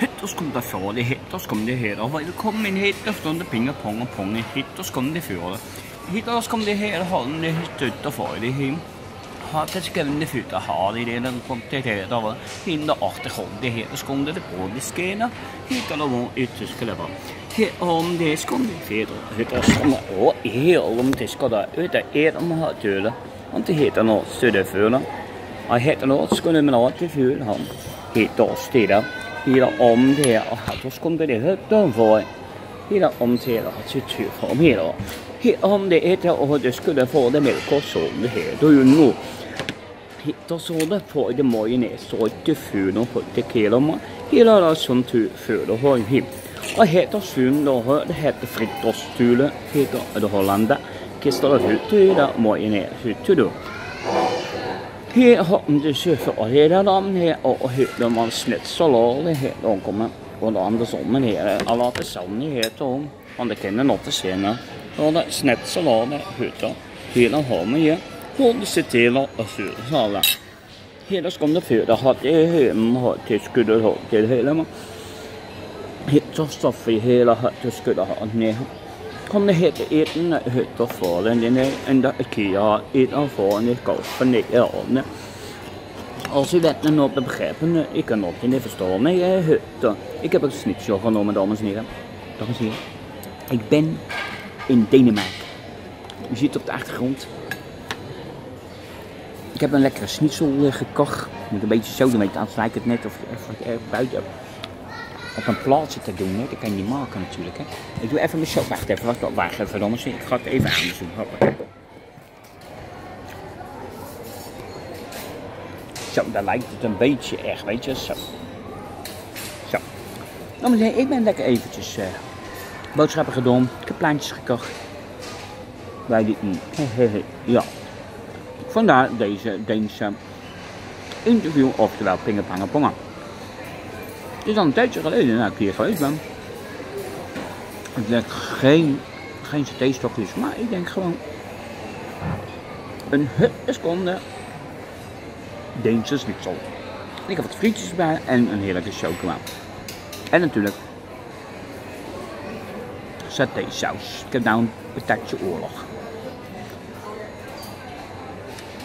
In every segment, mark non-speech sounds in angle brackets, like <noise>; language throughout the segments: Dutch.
Hit kom der fjollet, hit kom det her, og velkommen hit, der stod penge, pong og ponge, hit kom det fjollet. Hit kom det her, holden det støtt og for det hjem. Har det skrevet fyrt har det den kom til det, der var hinde artig hold det her, skong det på det skene, hit og lov ytter skulle være. Her om det skong det fjeder, hit og skong og her om det skal ut av er om har døde, om det heter noe støtte fjollet. Og heter noe skulle man alltid fjollet ham, hit og steder. 엄태야 조스콘들이 던보이 hela omtera kultur for omhera. Om det etter å det skulle få det med. Det her, da jo nå. Da så det på det er så ikke før nå på det kjelomma, hele da som tu det har him. Og heter sun da har det heter frittåstule, heter det? Hollanda, kistar ut til da morgen er ut. Her har det sjøfører damen her, og Høydemann Snøtsalar her. De kommer og det andre sammen her. Alla til sammen her til om. Han det kjenner noe til senere. Og det Snøtsalar det høyde. Hele har vi her. Og det sitter og sører alle. Hele skal det føre hatt i hjemme, hatt til skudder til hele. Hitt og stoff i hele hatt til skudder hatt ned. Kom det heter eten høyt og for den den er enda IKEA et og for en går for ned årene. Als u weet nog te begrijpen, ik kan ook niet verstaan. Nee, het, ik heb een snitshow genomen, dames en heren. Dames en heren. Ik ben in Denemarken. U ziet op de achtergrond. Ik heb een lekkere schnitzel gekocht. Moet een beetje zo anders lijkt het net of er buiten op een plaatsje te doen. Hè. Dat kan je niet maken natuurlijk. Hè. Ik doe even mijn show. Wacht even, wacht, wacht even. Anders. Ik ga het even aan doen. Zo, daar lijkt het een beetje echt, weet je. Zo. Zo. En heren, ik ben lekker eventjes uh, boodschappen gedaan. Ik heb plantjes gekocht. Bij die... <laughs> ja. Vandaar deze Deense interview, oftewel pingepangepongen. Is al een tijdje geleden dat ik hier geweest ben. Het lijkt geen, geen ct-stokjes, maar ik denk gewoon een seconde Deense schnitzel. Ik heb wat frietjes bij en een heerlijke chocola. En natuurlijk saté saus. Ik heb nou een patatje oorlog.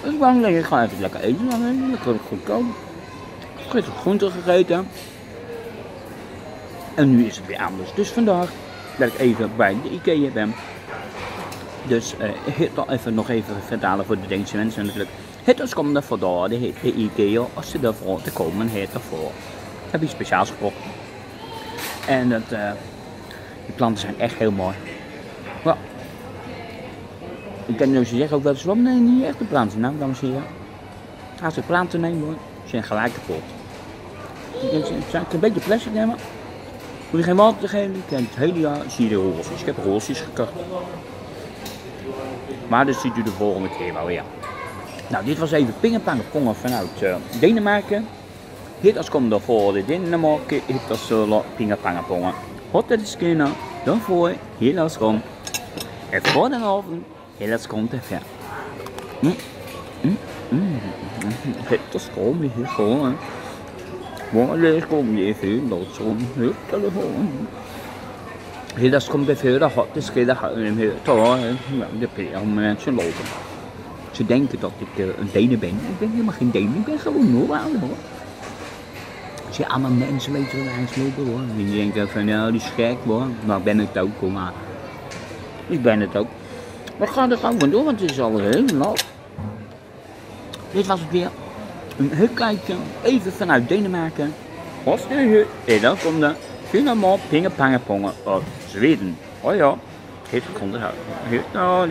Dus ik denk, ik ga even lekker eten. Lekker goedkoop. Ik heb groenten gegeten. En nu is het weer anders. Dus vandaag dat ik even bij de IKEA ben. Dus uh, ik ga even nog even vertalen voor de Deense mensen natuurlijk. Het is komende vandaag de, de IKEA als ze ervoor te komen heet ervoor. heb je speciaals gekocht. En dat, uh, die planten zijn echt heel mooi. Ik ken dus zeggen ook wel eens, niet echt de planten? Nou, dames en heren. Als ze planten nemen hoor, zijn gelijk kapot. Ik zijn een beetje plastic nemen. Je geen water geven, je kent het hele jaar zie je de roosjes. Ik heb roosjes gekocht. Maar dat ziet u de volgende keer wel weer. Nou, dit was even pingepangepongen vanuit uh, Denemarken. Dit als komt voor de Denemarken, dit als uh, pingepangepongen. Hot dat is kunnen, dan voor heel als komt. En voor de avond, heel als komt het ver. Mm. Mm. Mm. Het gewoon weer gewoon. Vanligvis kom de föda hat det skulle ta de mensen lopen. Ze denken dat ik een Dene ben. Ik ben helemaal geen Dene, ik ben gewoon normaal hoor. Als je allemaal mensen weet wat hij lopen hoor. Die denken van nou die is gek hoor. Maar ik ben het ook hoor. Maar ik ben het ook. We gaan er gewoon door, want het is al heel laat. Dit was het weer. Een hutkijkje, even vanuit Denemarken. Hostelhut, en dan komt de helemaal pingepangepongen uit Zweden. Oh ja, heeft gekonden. Heel, nou,